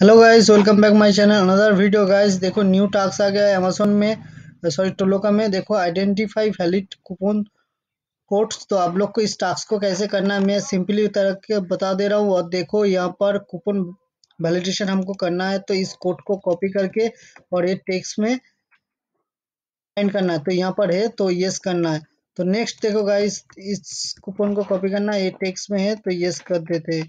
Hello guys welcome back my channel another video guys देखो new task आ गया है अमेजोन में सॉरी टोलोका में. देखो आइडेंटिफाई वैलिड कूपन कोड्स तो आप लोग को इस टास्क को कैसे करना है, मैं सिंपली तरह के बता दे रहा हूँ। और देखो यहाँ पर कूपन वैलिडेशन हमको करना है तो इस कोड को कॉपी करके और ये टेक्स्ट में एंड करना है। तो यहाँ पर है तो यस करना है। तो नेक्स्ट देखो गाइस इस कूपन को कॉपी करना है, ये टेक्स्ट में है तो यस कर देते हैं।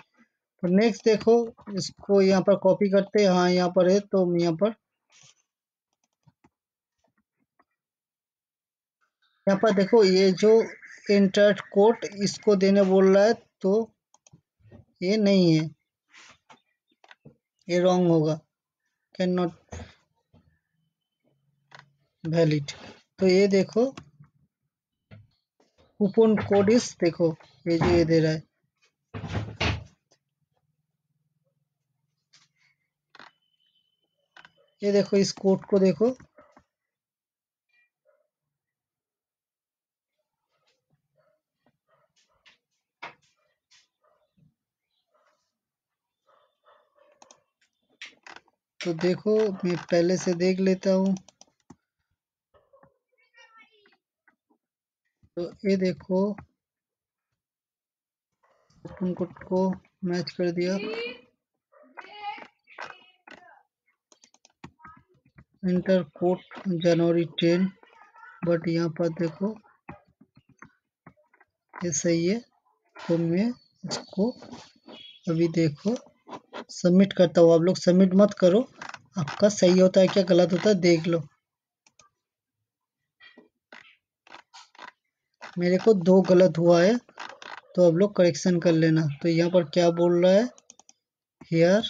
तो नेक्स्ट देखो, इसको यहाँ पर कॉपी करते हैं। हाँ यहाँ पर है तो यहाँ पर यहाँ पर देखो, ये जो इंटर कोड इसको देने बोल रहा है तो ये नहीं है। ये रॉन्ग होगा। कैन नॉट वैलिड तो ये देखो कूपन कोड इस देखो, ये जो ये दे रहा है। ये देखो, इस कोट को देखो। तो देखो, मैं पहले से देख लेता हूँ। तो ये देखो कोड को मैच कर दिया। Enter code January ten but यहाँ पर देखो ये सही है। तो मैं इसको अभी देखो सबमिट करता हूँ। आप लोग सबमिट मत करो, आपका सही होता है क्या, गलत होता है, देख लो। मेरे को दो गलत हुआ है तो अब लोग करेक्शन कर लेना। तो यहाँ पर क्या बोल रहा है? हेयर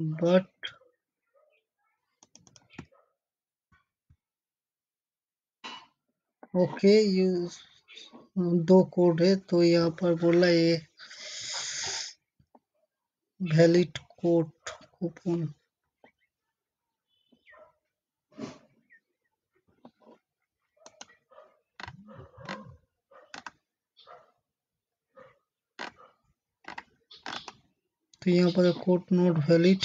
बट ओके, यू दो कोड है तो यहाँ पर बोला ये वैलिड कोड कूपन तो यहाँ पर कोड नोट वैलिड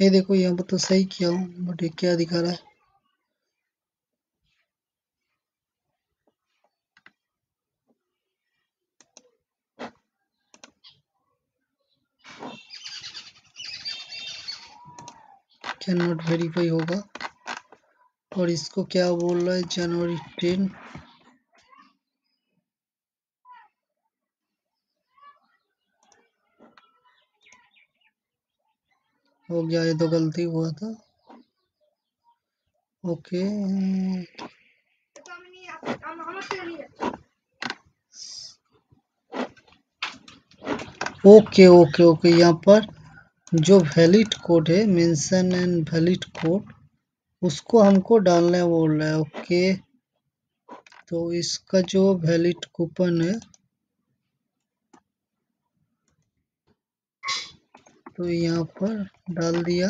ये देखो यहाँ पर तो सही किया हूँ बट ये क्या दिखा रहा है? कैन नॉट वेरीफाई होगा? और इसको क्या बोल रहा है? जनवरी टेन हो गया, ये तो गलती हुआ था। ओके। ओके ओके ओके, यहाँ पर जो वैलिड कोड है मेंशन एंड वैलिड कोड उसको हमको डालना बोल रहा है, ओके। तो इसका जो वैलिड कूपन है तो यहाँ पर डाल दिया।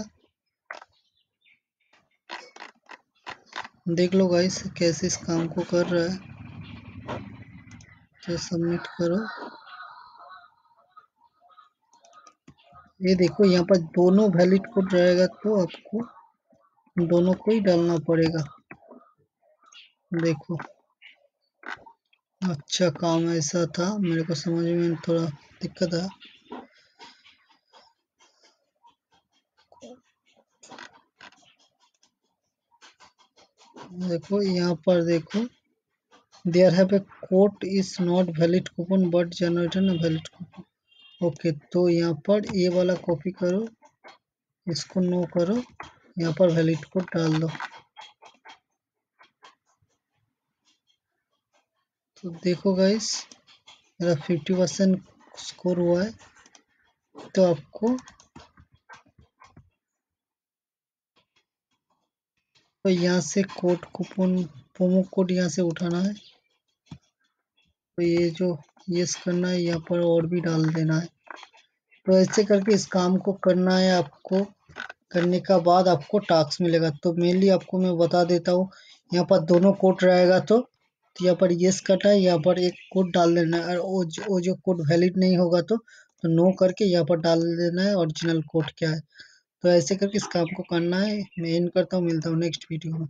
देख लो गाइस कैसे इस काम को कर रहा है। तो सबमिट करो। ये देखो यहाँ पर दोनों वैलिड कोड रहेगा तो आपको दोनों को ही डालना पड़ेगा। देखो। अच्छा काम ऐसा था, मेरे को समझ में थोड़ा दिक्कत है देखो, यहाँ पर देखो। There have a code is not valid coupon, but generator valid coupon. Okay तो यहाँ पर ये वाला कॉपी करो। इसको नो करो। यहाँ पर वैलिड कोड डाल दो। तो देखो गाइस, मेरा फिफ्टी परसेंट स्कोर हुआ है। तो आपको तो यहाँ से कोड कूपन, प्रोमो कोड यहाँ से उठाना है। तो ये जो यस करना है, यहाँ पर और भी डाल देना है। तो ऐसे करके इस काम को करना है आपको। करने का बाद आपको टास्क मिलेगा। तो मेनली आपको मैं बता देता हूँ, यहाँ पर दोनों कोड रहेगा तो तो यहाँ पर येस कटा है, यहाँ पर एक कोड डाल देना है। और वो जो वो जो कोड वैलिड नहीं होगा तो तो नो करके यहाँ पर डाल देना है ओरिजिनल कोड क्या है। तो ऐसे करके इस काम को करना है। मैं इन करता हूँ, मिलता हूँ नेक्स्ट वीडियो में।